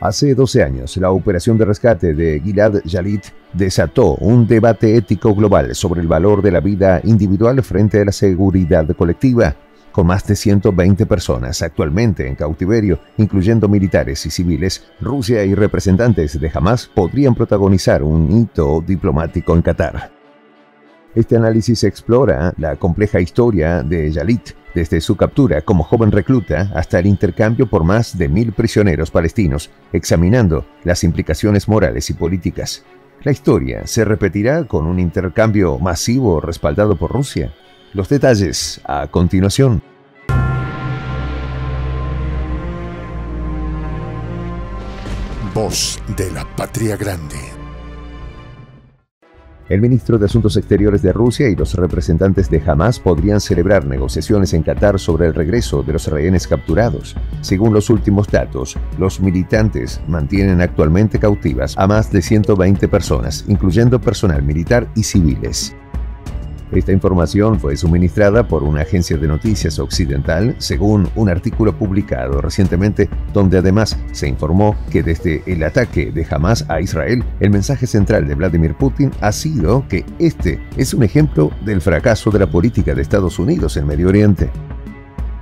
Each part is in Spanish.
Hace 12 años, la operación de rescate de Gilad Jalit desató un debate ético global sobre el valor de la vida individual frente a la seguridad colectiva. Con más de 120 personas actualmente en cautiverio, incluyendo militares y civiles, Rusia y representantes de Hamas podrían protagonizar un hito diplomático en Qatar. Este análisis explora la compleja historia de Jalit, desde su captura como joven recluta hasta el intercambio por más de mil prisioneros palestinos, examinando las implicaciones morales y políticas. La historia se repetirá con un intercambio masivo respaldado por Rusia. Los detalles a continuación. Voz de la Patria Grande. El ministro de Asuntos Exteriores de Rusia y los representantes de Hamas podrían celebrar negociaciones en Qatar sobre el regreso de los rehenes capturados. Según los últimos datos, los militantes mantienen actualmente cautivas a más de 120 personas, incluyendo personal militar y civiles. Esta información fue suministrada por una agencia de noticias occidental según un artículo publicado recientemente donde además se informó que desde el ataque de Hamas a Israel, el mensaje central de Vladimir Putin ha sido que este es un ejemplo del fracaso de la política de Estados Unidos en Medio Oriente.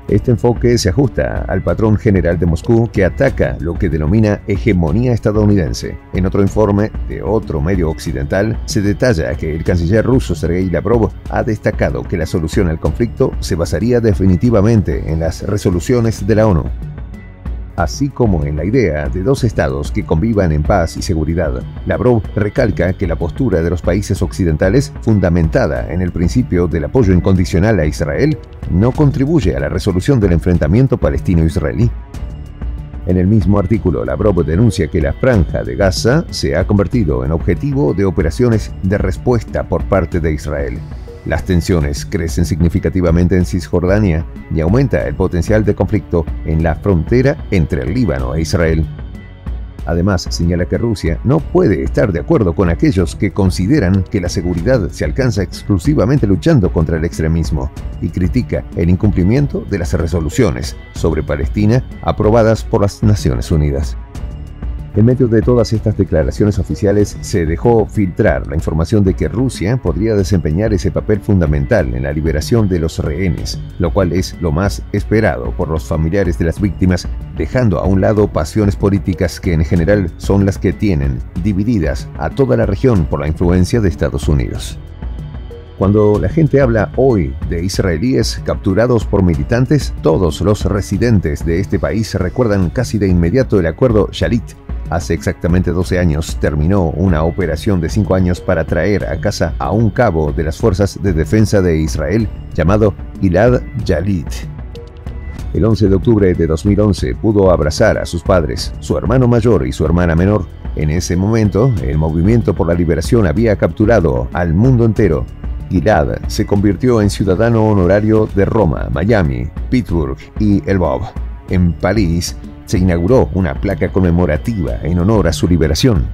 Este enfoque se ajusta al patrón general de Moscú que ataca lo que denomina hegemonía estadounidense. En otro informe de otro medio occidental se detalla que el canciller ruso Sergei Lavrov ha destacado que la solución al conflicto se basaría definitivamente en las resoluciones de la ONU así como en la idea de dos estados que convivan en paz y seguridad. Lavrov recalca que la postura de los países occidentales, fundamentada en el principio del apoyo incondicional a Israel, no contribuye a la resolución del enfrentamiento palestino-israelí. En el mismo artículo, Lavrov denuncia que la franja de Gaza se ha convertido en objetivo de operaciones de respuesta por parte de Israel. Las tensiones crecen significativamente en Cisjordania y aumenta el potencial de conflicto en la frontera entre el Líbano e Israel. Además, señala que Rusia no puede estar de acuerdo con aquellos que consideran que la seguridad se alcanza exclusivamente luchando contra el extremismo y critica el incumplimiento de las resoluciones sobre Palestina aprobadas por las Naciones Unidas. En medio de todas estas declaraciones oficiales se dejó filtrar la información de que Rusia podría desempeñar ese papel fundamental en la liberación de los rehenes, lo cual es lo más esperado por los familiares de las víctimas, dejando a un lado pasiones políticas que en general son las que tienen divididas a toda la región por la influencia de Estados Unidos. Cuando la gente habla hoy de israelíes capturados por militantes, todos los residentes de este país recuerdan casi de inmediato el acuerdo Shalit Hace exactamente 12 años terminó una operación de 5 años para traer a casa a un cabo de las Fuerzas de Defensa de Israel llamado Gilad Jalit. El 11 de octubre de 2011 pudo abrazar a sus padres, su hermano mayor y su hermana menor. En ese momento, el movimiento por la liberación había capturado al mundo entero. Gilad se convirtió en ciudadano honorario de Roma, Miami, Pittsburgh y El Bob. En París, se inauguró una placa conmemorativa en honor a su liberación.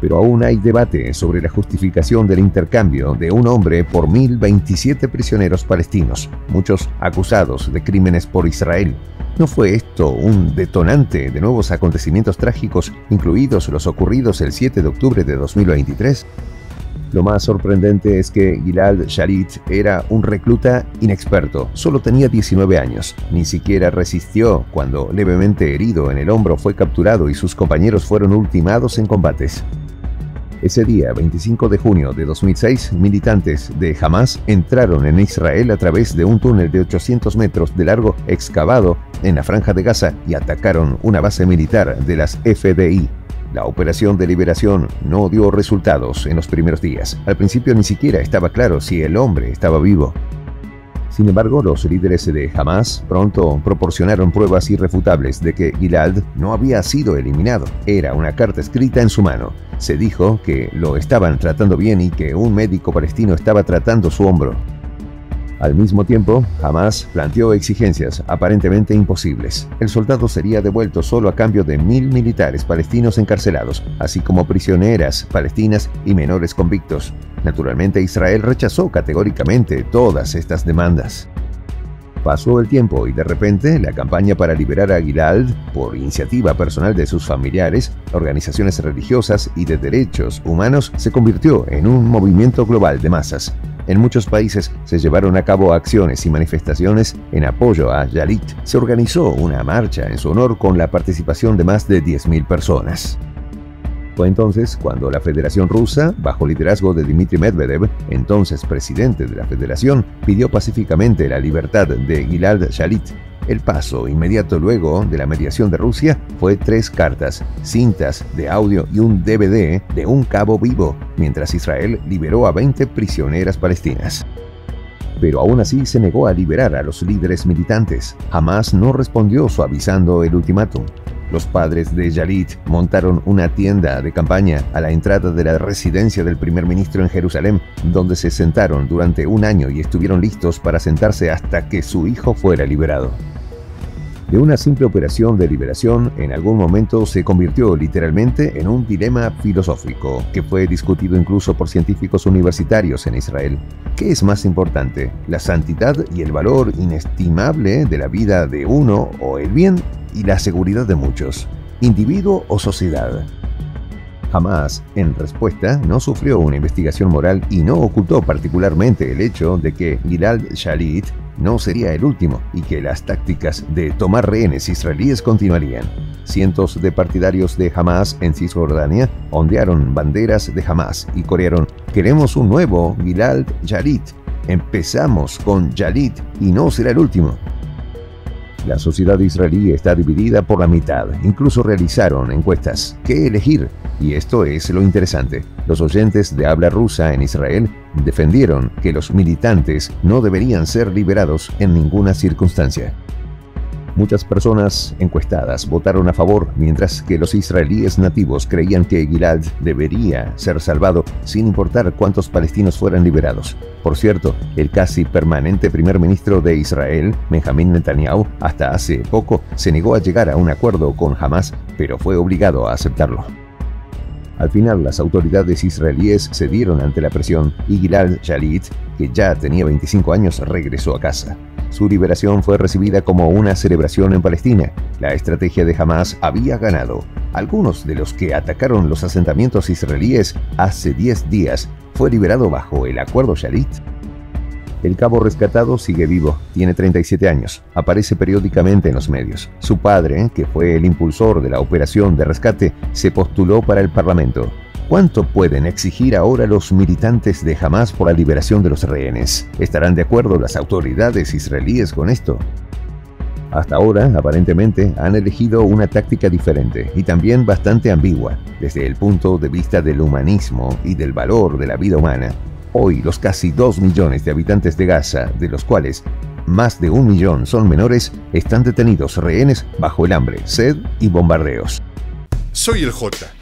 Pero aún hay debate sobre la justificación del intercambio de un hombre por 1.027 prisioneros palestinos, muchos acusados de crímenes por Israel. ¿No fue esto un detonante de nuevos acontecimientos trágicos, incluidos los ocurridos el 7 de octubre de 2023? Lo más sorprendente es que Gilad Shalit era un recluta inexperto, solo tenía 19 años, ni siquiera resistió cuando, levemente herido en el hombro, fue capturado y sus compañeros fueron ultimados en combates. Ese día, 25 de junio de 2006, militantes de Hamas entraron en Israel a través de un túnel de 800 metros de largo excavado en la franja de Gaza y atacaron una base militar de las FDI la operación de liberación no dio resultados en los primeros días. Al principio ni siquiera estaba claro si el hombre estaba vivo. Sin embargo, los líderes de Hamas pronto proporcionaron pruebas irrefutables de que Gilad no había sido eliminado. Era una carta escrita en su mano. Se dijo que lo estaban tratando bien y que un médico palestino estaba tratando su hombro. Al mismo tiempo, Hamas planteó exigencias aparentemente imposibles. El soldado sería devuelto solo a cambio de mil militares palestinos encarcelados, así como prisioneras palestinas y menores convictos. Naturalmente, Israel rechazó categóricamente todas estas demandas. Pasó el tiempo y de repente la campaña para liberar a Gilad, por iniciativa personal de sus familiares, organizaciones religiosas y de derechos humanos, se convirtió en un movimiento global de masas. En muchos países se llevaron a cabo acciones y manifestaciones en apoyo a Yalit. Se organizó una marcha en su honor con la participación de más de 10.000 personas. Fue entonces cuando la Federación Rusa, bajo liderazgo de Dmitry Medvedev, entonces presidente de la Federación, pidió pacíficamente la libertad de Gilad Shalit. El paso inmediato luego de la mediación de Rusia fue tres cartas, cintas de audio y un DVD de un cabo vivo, mientras Israel liberó a 20 prisioneras palestinas pero aún así se negó a liberar a los líderes militantes. Hamas no respondió suavizando el ultimátum. Los padres de Yalit montaron una tienda de campaña a la entrada de la residencia del primer ministro en Jerusalén, donde se sentaron durante un año y estuvieron listos para sentarse hasta que su hijo fuera liberado. De una simple operación de liberación, en algún momento se convirtió literalmente en un dilema filosófico que fue discutido incluso por científicos universitarios en Israel. ¿Qué es más importante, la santidad y el valor inestimable de la vida de uno o el bien y la seguridad de muchos, individuo o sociedad. Jamás, en respuesta, no sufrió una investigación moral y no ocultó particularmente el hecho de que Gilad Shalit no sería el último y que las tácticas de tomar rehenes israelíes continuarían. Cientos de partidarios de Hamas en Cisjordania ondearon banderas de Hamas y corearon Queremos un nuevo Gilad Shalit. Empezamos con Shalit y no será el último. La sociedad israelí está dividida por la mitad. Incluso realizaron encuestas. ¿Qué elegir? Y esto es lo interesante. Los oyentes de habla rusa en Israel defendieron que los militantes no deberían ser liberados en ninguna circunstancia. Muchas personas encuestadas votaron a favor, mientras que los israelíes nativos creían que Gilad debería ser salvado sin importar cuántos palestinos fueran liberados. Por cierto, el casi permanente primer ministro de Israel, Benjamin Netanyahu, hasta hace poco se negó a llegar a un acuerdo con Hamas, pero fue obligado a aceptarlo. Al final, las autoridades israelíes cedieron ante la presión y Gilad Shalit, que ya tenía 25 años, regresó a casa. Su liberación fue recibida como una celebración en Palestina. La estrategia de Hamas había ganado. Algunos de los que atacaron los asentamientos israelíes hace 10 días fue liberado bajo el acuerdo Shalit. El cabo rescatado sigue vivo, tiene 37 años, aparece periódicamente en los medios. Su padre, que fue el impulsor de la operación de rescate, se postuló para el Parlamento. ¿Cuánto pueden exigir ahora los militantes de Hamas por la liberación de los rehenes? ¿Estarán de acuerdo las autoridades israelíes con esto? Hasta ahora, aparentemente, han elegido una táctica diferente y también bastante ambigua desde el punto de vista del humanismo y del valor de la vida humana. Hoy los casi 2 millones de habitantes de Gaza, de los cuales más de un millón son menores, están detenidos rehenes bajo el hambre, sed y bombardeos. Soy el J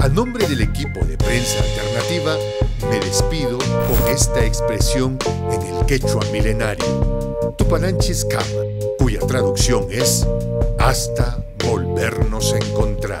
A nombre del equipo de prensa alternativa, me despido con esta expresión en el quechua milenario, Tupananchis Kama, cuya traducción es hasta volvernos a encontrar.